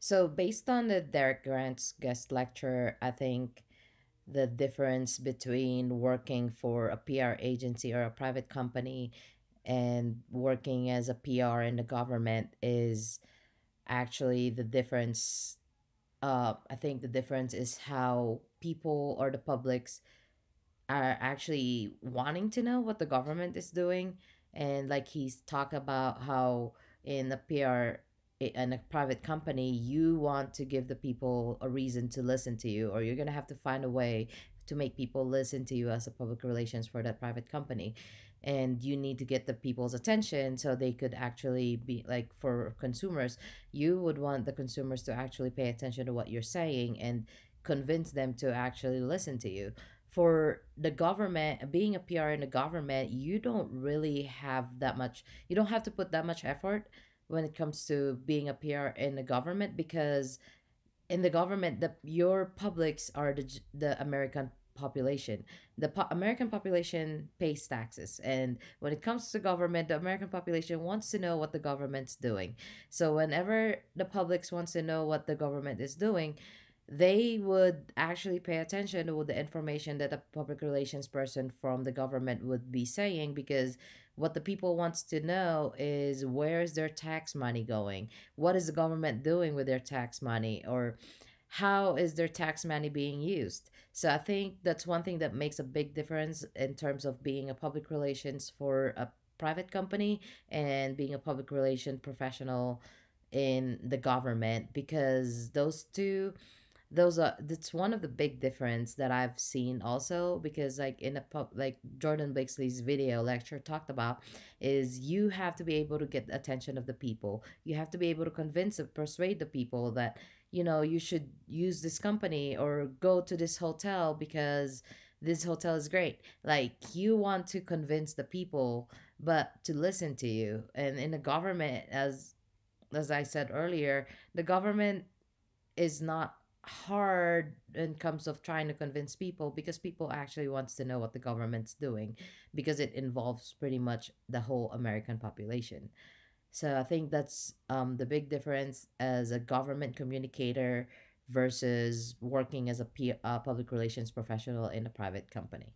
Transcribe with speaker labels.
Speaker 1: So, based on the Derek Grant's guest lecture, I think the difference between working for a PR agency or a private company and working as a PR in the government is actually the difference. Uh, I think the difference is how people or the publics are actually wanting to know what the government is doing. And like he's talked about how in the PR in a private company, you want to give the people a reason to listen to you, or you're gonna have to find a way to make people listen to you as a public relations for that private company. And you need to get the people's attention so they could actually be like for consumers, you would want the consumers to actually pay attention to what you're saying and convince them to actually listen to you for the government being a pr in the government you don't really have that much you don't have to put that much effort when it comes to being a pr in the government because in the government the your publics are the the american population. The po- american population pays taxes and when it comes to government the american population wants to know what the government's doing. So whenever the publics wants to know what the government is doing they would actually pay attention to the information that a public relations person from the government would be saying because what the people wants to know is where is their tax money going? What is the government doing with their tax money? Or how is their tax money being used? So i think that's one thing that makes a big difference in terms of being a public relations for a private company and being a public relation professional in the government because those two those are that's one of the big difference that I've seen also because like in a pub like Jordan Blakeslee's video lecture talked about is you have to be able to get the attention of the people. You have to be able to convince and persuade the people that you know you should use this company or go to this hotel because this hotel is great. Like you want to convince the people but to listen to you. And in the government as as I said earlier, the government is not hard in terms of trying to convince people because people actually wants to know what the government's doing because it involves pretty much the whole American population. So I think that's um, the big difference as a government communicator versus working as a P- public relations professional in a private company.